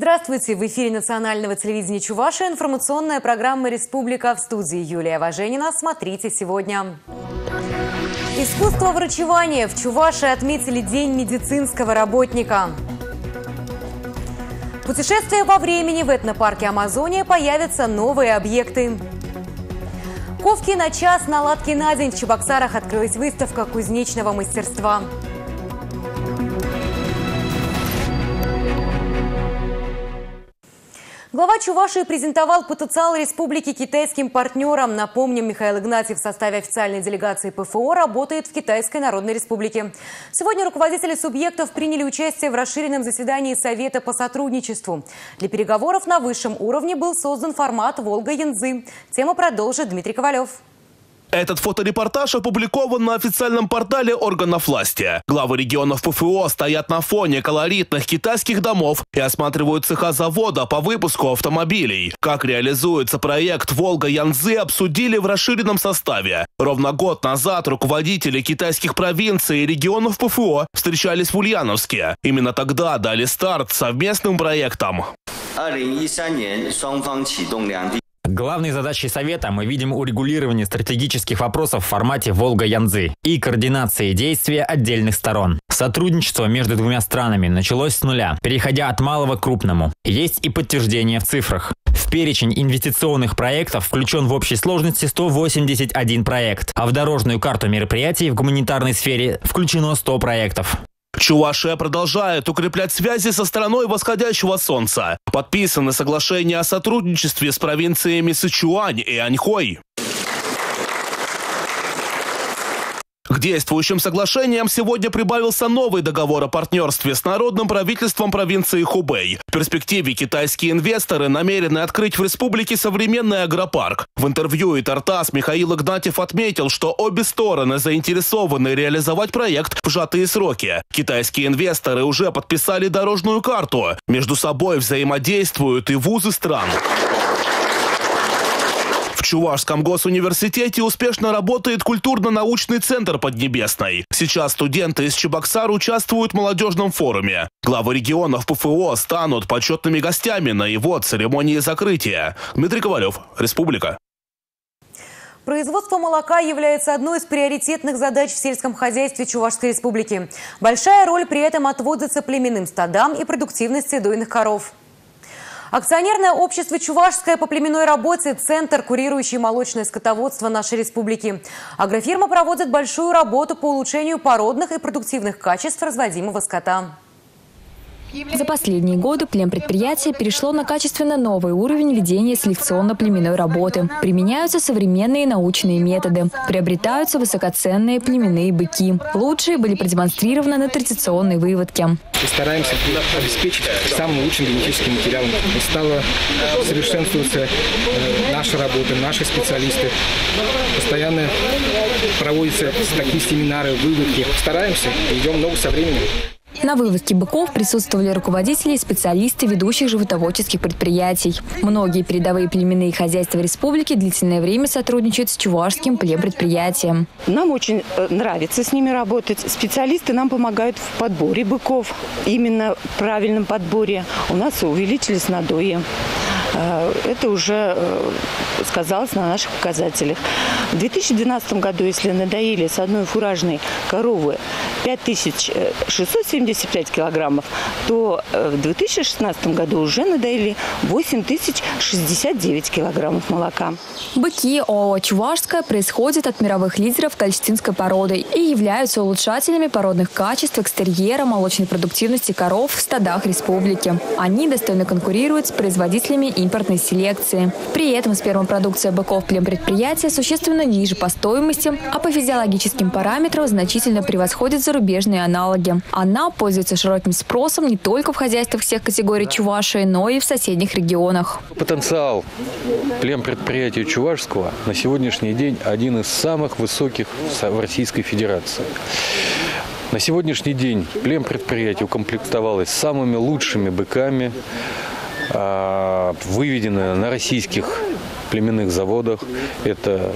Здравствуйте! В эфире национального телевидения Чувашия информационная программа «Республика» в студии Юлия Важенина. Смотрите сегодня. Искусство врачевания. В Чувашии отметили День медицинского работника. Путешествие во времени. В этнопарке Амазония появятся новые объекты. Ковки на час, наладки на день. В Чебоксарах открылась выставка кузнечного мастерства. Глава Чувашии презентовал потенциал республики китайским партнерам. Напомним, Михаил Игнатьев в составе официальной делегации ПФО работает в Китайской Народной Республике. Сегодня руководители субъектов приняли участие в расширенном заседании Совета по сотрудничеству. Для переговоров на высшем уровне был создан формат «Волга-Янзы». Тему продолжит Дмитрий Ковалев. Этот фоторепортаж опубликован на официальном портале органов власти. Главы регионов ПФО стоят на фоне колоритных китайских домов и осматривают цеха завода по выпуску автомобилей. Как реализуется проект «Волга-Янзы» обсудили в расширенном составе. Ровно год назад руководители китайских провинций и регионов ПФО встречались в Ульяновске. Именно тогда дали старт совместным проектам. 2013年，双方启动两地 Главной задачей Совета мы видим урегулирование стратегических вопросов в формате Волга-Янзы и координации действия отдельных сторон. Сотрудничество между двумя странами началось с нуля, переходя от малого к крупному. Есть и подтверждение в цифрах. В перечень инвестиционных проектов включен в общей сложности 181 проект, а в дорожную карту мероприятий в гуманитарной сфере включено 100 проектов. Чувашия продолжает укреплять связи со страной восходящего солнца. Подписаны соглашения о сотрудничестве с провинциями Сычуань и Аньхой. К действующим соглашениям сегодня прибавился новый договор о партнерстве с народным правительством провинции Хубэй. В перспективе китайские инвесторы намерены открыть в республике современный агропарк. В интервью и Тартас Михаил Игнатьев отметил, что обе стороны заинтересованы реализовать проект в сжатые сроки. Китайские инвесторы уже подписали дорожную карту. Между собой взаимодействуют и вузы стран. Чувашском госуниверситете успешно работает культурно-научный центр Поднебесной. Сейчас студенты из Чебоксар участвуют в молодежном форуме. Главы регионов ПФО станут почетными гостями на его церемонии закрытия. Дмитрий Ковалев, Республика. Производство молока является одной из приоритетных задач в сельском хозяйстве Чувашской республики. Большая роль при этом отводится племенным стадам и продуктивности дойных коров. Акционерное общество «Чувашское» по племенной работе – центр, курирующий молочное скотоводство нашей республики. Агрофирма проводит большую работу по улучшению породных и продуктивных качеств разводимого скота. За последние годы племпредприятие перешло на качественно новый уровень ведения селекционно-племенной работы. Применяются современные научные методы. Приобретаются высокоценные племенные быки. Лучшие были продемонстрированы на традиционной выводке. Мы стараемся обеспечить самым лучшим генетическим материалом. Стала совершенствоваться э, наша работа, наши специалисты. Постоянно проводятся такие семинары, выводки. Стараемся, идем много со временем. На вывозке быков присутствовали руководители и специалисты ведущих животоводческих предприятий. Многие передовые племенные хозяйства республики длительное время сотрудничают с чувашским племпредприятием. Нам очень э, нравится с ними работать. Специалисты нам помогают в подборе быков. Именно в правильном подборе. У нас увеличились надои. Э, это уже э, сказалось на наших показателях. В 2012 году, если надоели с одной фуражной коровы 5675 килограммов, то э, в 2016 году уже надоели 8069 килограммов молока. Быки ООО «Чувашская» происходят от мировых лидеров кальчтинской породы и являются улучшателями породных качеств экстерьера молочной продуктивности коров в стадах республики. Они достойно конкурируют с производителями импортной селекции. При этом спермопродукция быков племпредприятия существенно ниже по стоимости, а по физиологическим параметрам значительно превосходит зарубежные аналоги. Она пользуется широким спросом не только в хозяйствах всех категорий Чувашии, но и в соседних регионах. Потенциал племпредприятия Чувашского на сегодняшний день один из самых высоких в Российской Федерации. На сегодняшний день племпредприятие укомплектовалось самыми лучшими быками, выведены на российских племенных заводах. Это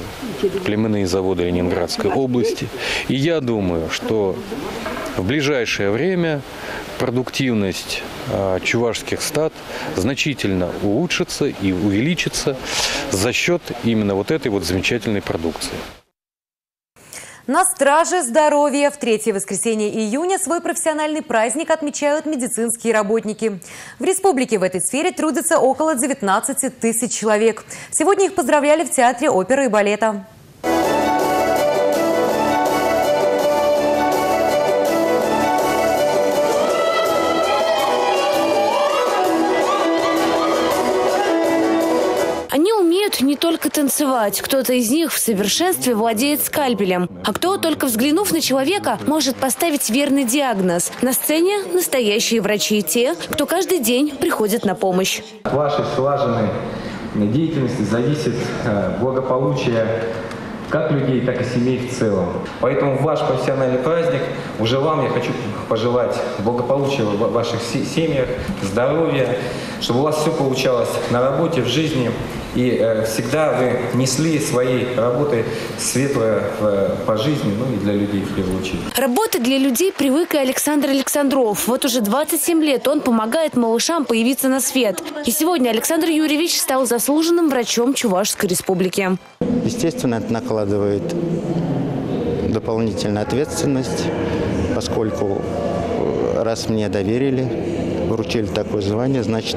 племенные заводы Ленинградской области. И я думаю, что В ближайшее время продуктивность а, чувашских стад значительно улучшится и увеличится за счет именно вот этой вот замечательной продукции. На страже здоровья в третье воскресенье июня свой профессиональный праздник отмечают медицинские работники. В республике в этой сфере трудятся около 19 тысяч человек. Сегодня их поздравляли в Театре оперы и балета. Танцевать. Кто-то из них в совершенстве владеет скальпелем. А кто, только взглянув на человека, может поставить верный диагноз. На сцене настоящие врачи те, кто каждый день приходит на помощь. От вашей слаженной деятельности зависит э, благополучие как людей, так и семей в целом. Поэтому в ваш профессиональный праздник уже вам я хочу пожелать благополучия в ваших семьях, здоровья, чтобы у вас все получалось на работе, в жизни. И э, всегда вы несли своей работой светлое э, по жизни, ну и для людей в первую очередь. Работать для людей привык и Александр Александров. Вот уже 27 лет он помогает малышам появиться на свет. И сегодня Александр Юрьевич стал заслуженным врачом Чувашской республики. Естественно, это накладывает дополнительную ответственность, поскольку э, раз мне доверили, вручили такое звание, значит,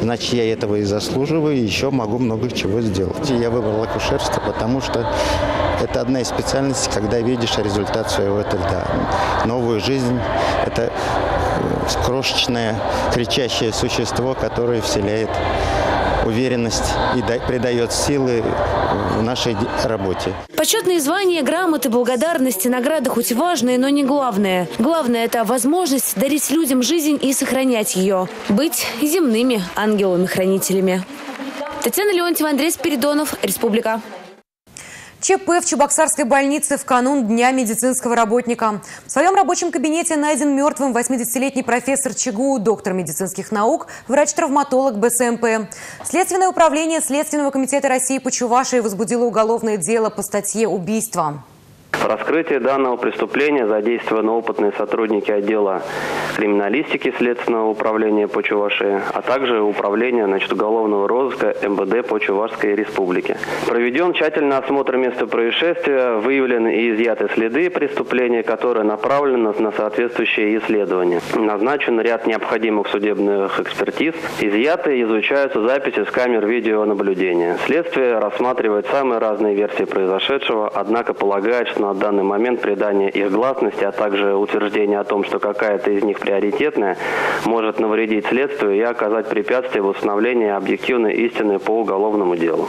значит, я этого и заслуживаю, и еще могу много чего сделать. Я выбрал акушерство, потому что это одна из специальностей, когда видишь результат своего труда. Новую жизнь – это э, крошечное кричащее существо, которое вселяет уверенность и придает силы в нашей работе. Почетные звания, грамоты, благодарности, награды хоть важные, но не главное. Главное – это возможность дарить людям жизнь и сохранять ее. Быть земными ангелами-хранителями. Татьяна Леонтьева, Андрей Спиридонов, Республика. ЧП в Чебоксарской больнице в канун Дня медицинского работника. В своем рабочем кабинете найден мертвым 80-летний профессор ЧГУ, доктор медицинских наук, врач-травматолог БСМП. Следственное управление Следственного комитета России по Чувашии возбудило уголовное дело по статье «Убийство». В раскрытии данного преступления задействованы опытные сотрудники отдела криминалистики Следственного управления по Чувашии, а также управления значит, уголовного розыска МВД по Чувашской республике. Проведен тщательный осмотр места происшествия, выявлены и изъяты следы преступления, которые направлены на соответствующие исследования. Назначен ряд необходимых судебных экспертиз, изъяты и изучаются записи с камер видеонаблюдения. Следствие рассматривает самые разные версии произошедшего, однако полагает, что на данный момент придание их гласности, а также утверждение о том, что какая-то из них приоритетная, может навредить следствию и оказать препятствие в установлении объективной истины по уголовному делу.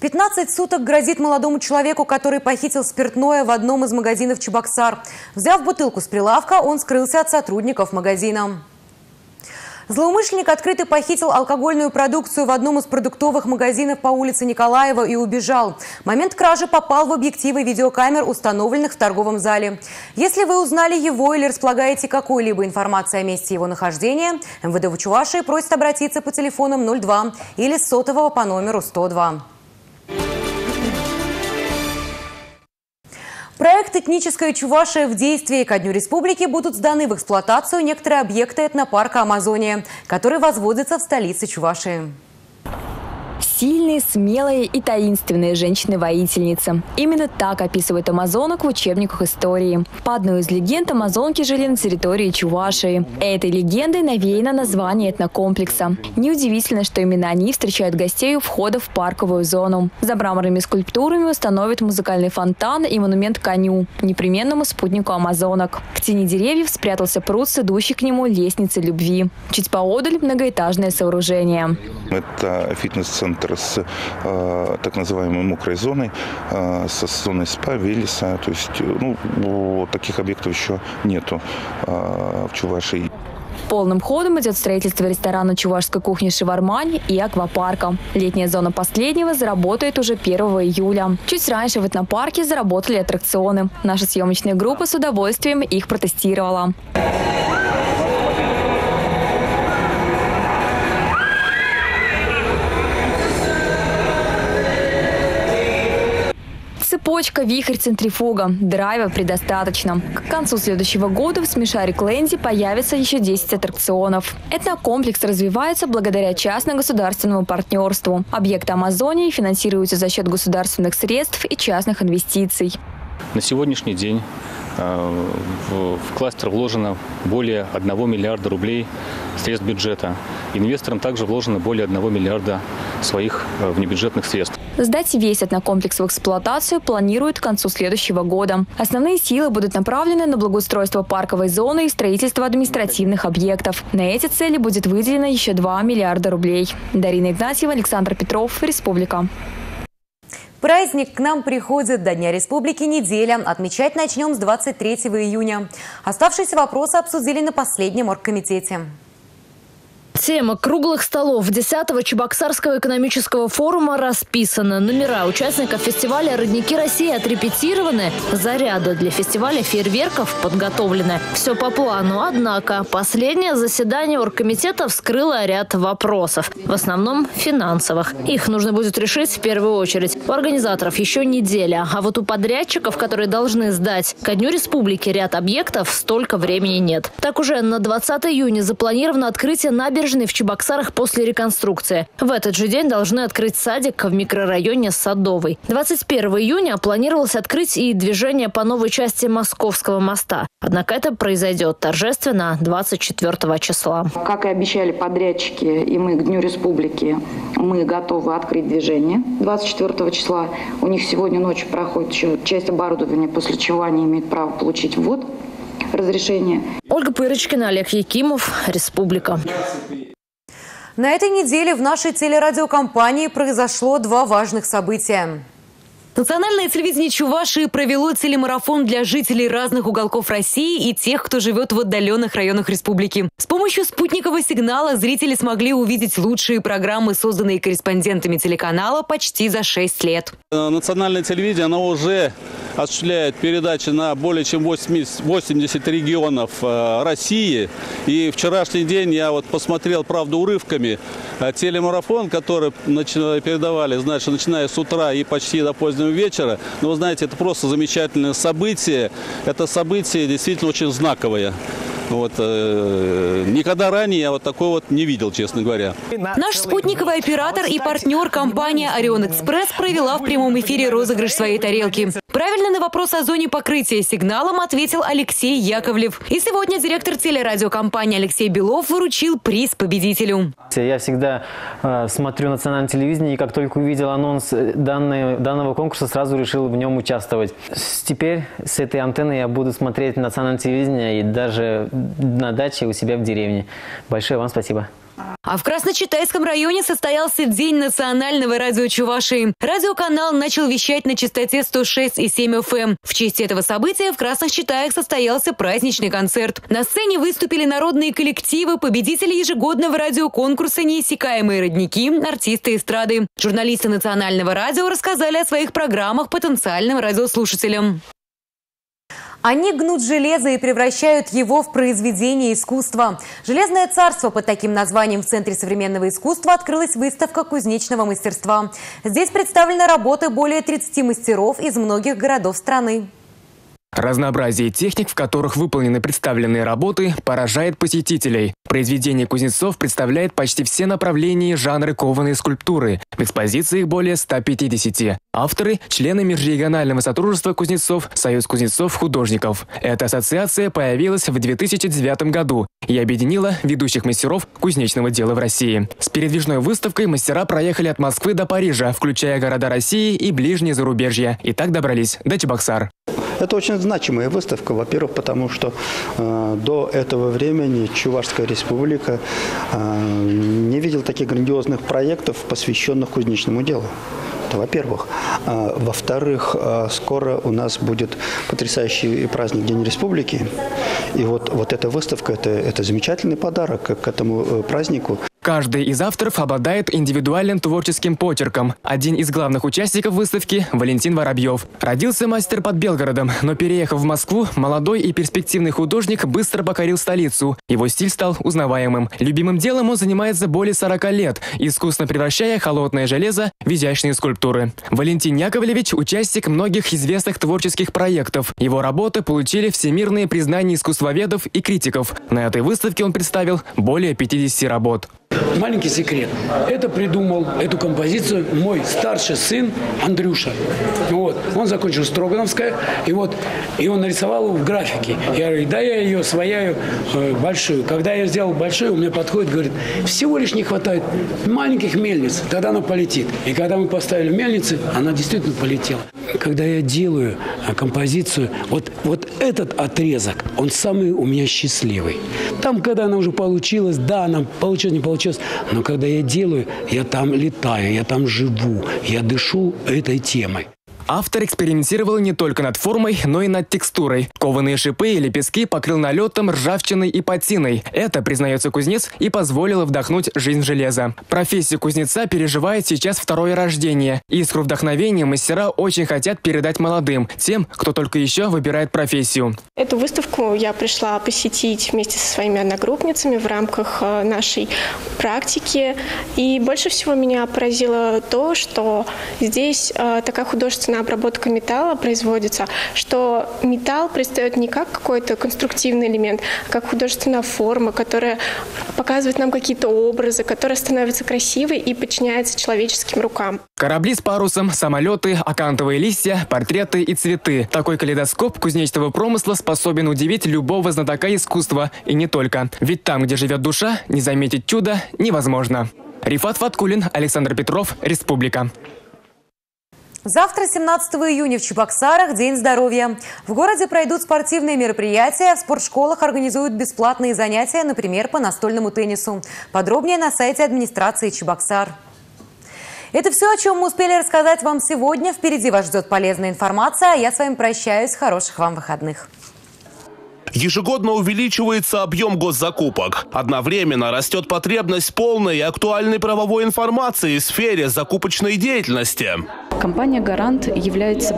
15 суток грозит молодому человеку, который похитил спиртное в одном из магазинов Чебоксар. Взяв бутылку с прилавка, он скрылся от сотрудников магазина. Злоумышленник открыто похитил алкогольную продукцию в одном из продуктовых магазинов по улице Николаева и убежал. Момент кражи попал в объективы видеокамер, установленных в торговом зале. Если вы узнали его или располагаете какой-либо информацией о месте его нахождения, МВД в просит обратиться по телефонам 02 или сотового по номеру 102. Проект «Этническая Чувашия в действии» ко Дню Республики будут сданы в эксплуатацию некоторые объекты этнопарка «Амазония», который возводится в столице Чувашии. Сильные, смелые и таинственные женщины-воительницы. Именно так описывают амазонок в учебниках истории. По одной из легенд амазонки жили на территории Чувашии. Этой легендой навеяно название этнокомплекса. Неудивительно, что именно они встречают гостей у входа в парковую зону. За мраморными скульптурами установят музыкальный фонтан и монумент коню, непременному спутнику амазонок. В тени деревьев спрятался пруд с к нему лестницы любви. Чуть поодаль многоэтажное сооружение. Это фитнес-центр с э, так называемой мокрой зоной, э, со зоной спа, велеса. То есть ну, вот таких объектов еще нету э, в Чувашии. Полным ходом идет строительство ресторана чувашской кухни «Шевармань» и аквапарка. Летняя зона последнего заработает уже 1 июля. Чуть раньше в этнопарке заработали аттракционы. Наша съемочная группа с удовольствием их протестировала. Цепочка, вихрь, центрифуга. Драйва предостаточно. К концу следующего года в Смешарик Ленде появится еще 10 аттракционов. Этнокомплекс развивается благодаря частно-государственному партнерству. Объекты Амазонии финансируются за счет государственных средств и частных инвестиций. На сегодняшний день в, в кластер вложено более 1 миллиарда рублей средств бюджета. Инвесторам также вложено более 1 миллиарда своих э, внебюджетных средств. Сдать весь этнокомплекс в эксплуатацию планируют к концу следующего года. Основные силы будут направлены на благоустройство парковой зоны и строительство административных объектов. На эти цели будет выделено еще 2 миллиарда рублей. Дарина Игнатьева, Александр Петров, Республика. Праздник к нам приходит до Дня Республики неделя. Отмечать начнем с 23 июня. Оставшиеся вопросы обсудили на последнем оргкомитете. Тема круглых столов 10-го Чебоксарского экономического форума расписана. Номера участников фестиваля «Родники России» отрепетированы. Заряды для фестиваля фейерверков подготовлены. Все по плану. Однако последнее заседание оргкомитета вскрыло ряд вопросов. В основном финансовых. Их нужно будет решить в первую очередь. У организаторов еще неделя. А вот у подрядчиков, которые должны сдать ко Дню Республики ряд объектов, столько времени нет. Так уже на 20 июня запланировано открытие набережной набережной в Чебоксарах после реконструкции. В этот же день должны открыть садик в микрорайоне Садовый. 21 июня планировалось открыть и движение по новой части Московского моста. Однако это произойдет торжественно 24 числа. Как и обещали подрядчики, и мы к Дню Республики, мы готовы открыть движение 24 числа. У них сегодня ночью проходит еще часть оборудования, после чего они имеют право получить ввод разрешение. Ольга Пырочкина, Олег Якимов, Республика. На этой неделе в нашей телерадиокомпании произошло два важных события. Национальное телевидение Чувашии провело телемарафон для жителей разных уголков России и тех, кто живет в отдаленных районах республики. С помощью спутникового сигнала зрители смогли увидеть лучшие программы, созданные корреспондентами телеканала почти за 6 лет. Национальное телевидение, оно уже осуществляет передачи на более чем 80, 80 регионов э, России. И вчерашний день я вот посмотрел, правда, урывками э, телемарафон, который передавали, значит, начиная с утра и почти до позднего вечера. Но вы знаете, это просто замечательное событие. Это событие действительно очень знаковое. Вот, э, никогда ранее я вот такой вот не видел, честно говоря. Наш спутниковый оператор и партнер компания «Орион Экспресс» провела в прямом эфире розыгрыш своей тарелки. Правильно на вопрос о зоне покрытия сигналом ответил Алексей Яковлев. И сегодня директор телерадиокомпании Алексей Белов выручил приз победителю. Я всегда э, смотрю национальное телевидение, и как только увидел анонс э, данной, данного конкурса, сразу решил в нем участвовать. Теперь с этой антенны я буду смотреть национальное телевидение и даже на даче у себя в деревне. Большое вам спасибо. А в Красночитайском районе состоялся День национального радио Чувашии. Радиоканал начал вещать на частоте 106,7 FM. Эм. В честь этого события в Красных Читаях состоялся праздничный концерт. На сцене выступили народные коллективы, победители ежегодного радиоконкурса «Неиссякаемые родники», артисты эстрады. Журналисты национального радио рассказали о своих программах потенциальным радиослушателям. Они гнут железо и превращают его в произведение искусства. «Железное царство» под таким названием в Центре современного искусства открылась выставка кузнечного мастерства. Здесь представлены работы более 30 мастеров из многих городов страны. Разнообразие техник, в которых выполнены представленные работы, поражает посетителей. Произведение кузнецов представляет почти все направления и жанры кованой скульптуры. В экспозиции более 150. Авторы – члены Межрегионального сотрудничества кузнецов «Союз кузнецов-художников». Эта ассоциация появилась в 2009 году и объединила ведущих мастеров кузнечного дела в России. С передвижной выставкой мастера проехали от Москвы до Парижа, включая города России и ближние зарубежья, и так добрались до Чебоксар. Это очень значимая выставка, во-первых, потому что э, до этого времени Чувашская республика э, не видела таких грандиозных проектов, посвященных кузнечному делу. Это во-первых. А, во-вторых, а, скоро у нас будет потрясающий праздник День Республики. И вот, вот эта выставка это, – это замечательный подарок к этому э, празднику. Каждый из авторов обладает индивидуальным творческим почерком. Один из главных участников выставки – Валентин Воробьев. Родился мастер под Белгородом, но переехав в Москву, молодой и перспективный художник быстро покорил столицу. Его стиль стал узнаваемым. Любимым делом он занимается более 40 лет, искусно превращая холодное железо в изящные скульптуры. Валентин Яковлевич – участник многих известных творческих проектов. Его работы получили всемирные признания искусствоведов и критиков. На этой выставке он представил более 50 работ. Маленький секрет. Это придумал, эту композицию мой старший сын Андрюша. Вот. Он закончил Строгановское, и вот и он нарисовал в графике. Я говорю, да я ее свояю э, большую. Когда я сделал большую, он мне подходит, говорит, всего лишь не хватает маленьких мельниц, тогда она полетит. И когда мы поставили мельницы, она действительно полетела. Когда я делаю э, композицию, вот, вот этот отрезок, он самый у меня счастливый. Там, когда она уже получилась, да, она получилась, не получилась, но когда я делаю, я там летаю, я там живу, я дышу этой темой. Автор экспериментировал не только над формой, но и над текстурой. Кованые шипы и лепестки покрыл налетом, ржавчиной и патиной. Это, признается кузнец, и позволило вдохнуть жизнь в железо. Профессия кузнеца переживает сейчас второе рождение. Искру вдохновения мастера очень хотят передать молодым, тем, кто только еще выбирает профессию. Эту выставку я пришла посетить вместе со своими одногруппницами в рамках э, нашей практики. И больше всего меня поразило то, что здесь э, такая художественная обработка металла производится, что металл предстает не как какой-то конструктивный элемент, а как художественная форма, которая показывает нам какие-то образы, которая становится красивой и подчиняется человеческим рукам. Корабли с парусом, самолеты, акантовые листья, портреты и цветы. Такой калейдоскоп кузнечного промысла способен удивить любого знатока искусства. И не только. Ведь там, где живет душа, не заметить чудо невозможно. Рифат Фаткулин, Александр Петров, Республика. Завтра, 17 июня, в Чебоксарах День здоровья. В городе пройдут спортивные мероприятия, в спортшколах организуют бесплатные занятия, например, по настольному теннису. Подробнее на сайте администрации Чебоксар. Это все, о чем мы успели рассказать вам сегодня. Впереди вас ждет полезная информация. Я с вами прощаюсь. Хороших вам выходных. Ежегодно увеличивается объем госзакупок. Одновременно растет потребность полной и актуальной правовой информации в сфере закупочной деятельности. Компания «Гарант» является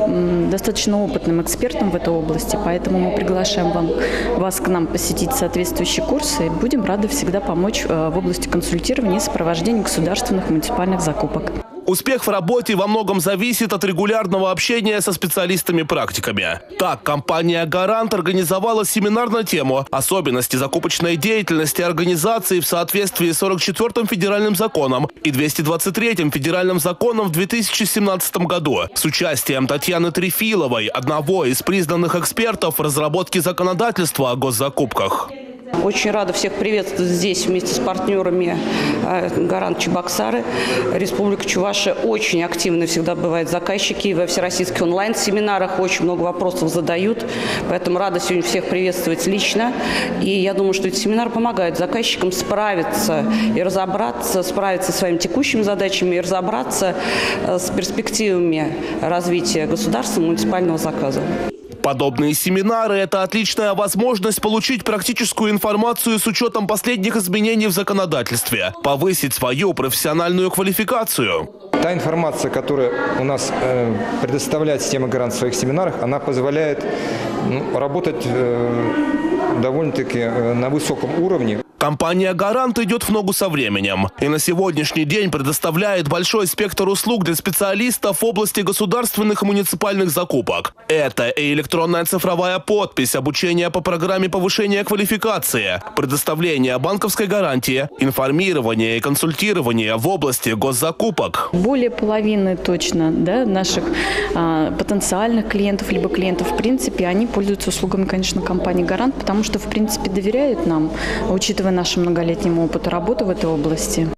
достаточно опытным экспертом в этой области, поэтому мы приглашаем вам, вас к нам посетить соответствующие курсы и будем рады всегда помочь э, в области консультирования и сопровождения государственных муниципальных закупок. Успех в работе во многом зависит от регулярного общения со специалистами-практиками. Так, компания «Гарант» организовала семинар на тему «Особенности закупочной деятельности организации в соответствии с 44-м федеральным законом и 223-м федеральным законом в 2017 году» с участием Татьяны Трефиловой, одного из признанных экспертов в разработке законодательства о госзакупках. Очень рада всех приветствовать здесь вместе с партнерами э, Гарант Чебоксары. Республика Чувашия очень активно всегда бывает заказчики. Во всероссийских онлайн-семинарах очень много вопросов задают. Поэтому рада сегодня всех приветствовать лично. И я думаю, что эти семинары помогают заказчикам справиться и разобраться, справиться со своими текущими задачами и разобраться э, с перспективами развития государственного муниципального заказа. Подобные семинары – это отличная возможность получить практическую информацию с учетом последних изменений в законодательстве, повысить свою профессиональную квалификацию. Та информация, которую у нас э, предоставляет система гарант в своих семинарах, она позволяет ну, работать э, довольно-таки э, на высоком уровне. Компания «Гарант» идет в ногу со временем и на сегодняшний день предоставляет большой спектр услуг для специалистов в области государственных и муниципальных закупок. Это и электронная цифровая подпись, обучение по программе повышения квалификации, предоставление банковской гарантии, информирование и консультирование в области госзакупок. Более половины точно да, наших а, потенциальных клиентов либо клиентов, в принципе, они пользуются услугами, конечно, компании «Гарант», потому что, в принципе, доверяют нам, учитывая нашему многолетнему опыту работы в этой области.